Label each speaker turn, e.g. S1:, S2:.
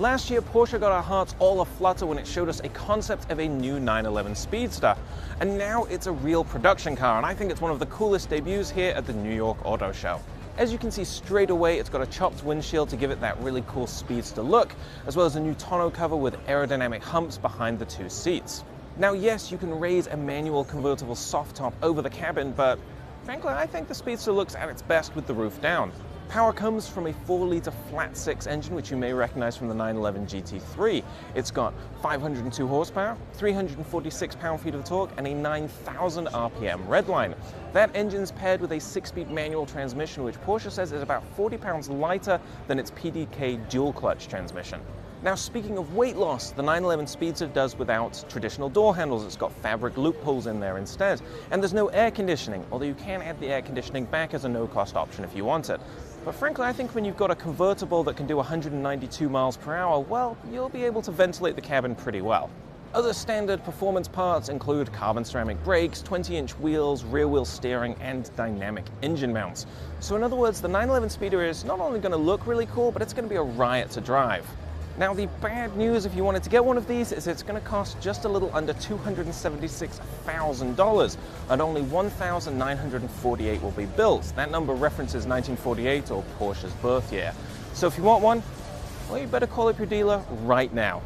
S1: Last year, Porsche got our hearts all aflutter when it showed us a concept of a new 911 Speedster. And now it's a real production car, and I think it's one of the coolest debuts here at the New York Auto Show. As you can see straight away, it's got a chopped windshield to give it that really cool Speedster look, as well as a new tonneau cover with aerodynamic humps behind the two seats. Now, yes, you can raise a manual convertible soft top over the cabin, but frankly, I think the Speedster looks at its best with the roof down. Power comes from a 4-litre flat 6 engine, which you may recognize from the 911 GT3. It's got 502 horsepower, 346 pound-feet of torque, and a 9,000 RPM redline. That engine's paired with a 6-speed manual transmission, which Porsche says is about 40 pounds lighter than its PDK dual-clutch transmission. Now, speaking of weight loss, the 911 Speedster does without traditional door handles. It's got fabric loopholes in there instead. And there's no air conditioning, although you can add the air conditioning back as a no-cost option if you want it. But frankly, I think when you've got a convertible that can do 192 miles per hour, well, you'll be able to ventilate the cabin pretty well. Other standard performance parts include carbon ceramic brakes, 20-inch wheels, rear-wheel steering, and dynamic engine mounts. So in other words, the 911 Speedster is not only going to look really cool, but it's going to be a riot to drive. Now the bad news if you wanted to get one of these is it's going to cost just a little under $276,000 and only 1,948 will be built. That number references 1948 or Porsche's birth year. So if you want one, well you better call up your dealer right now.